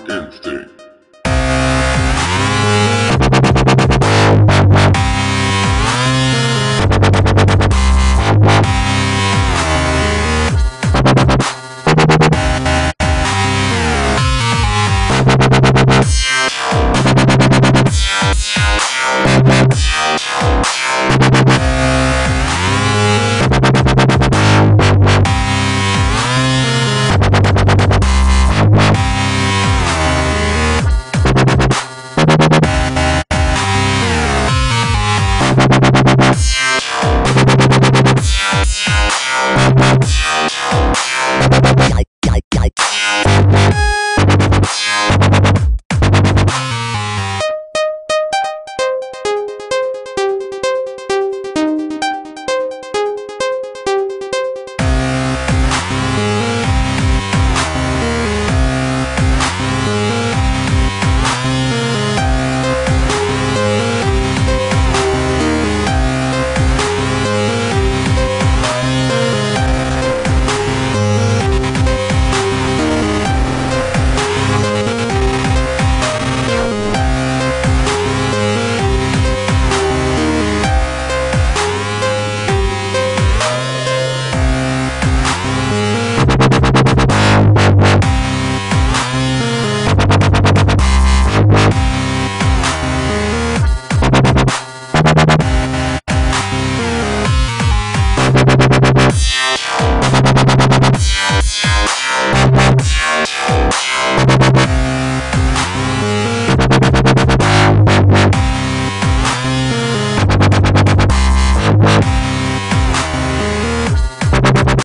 your instinct.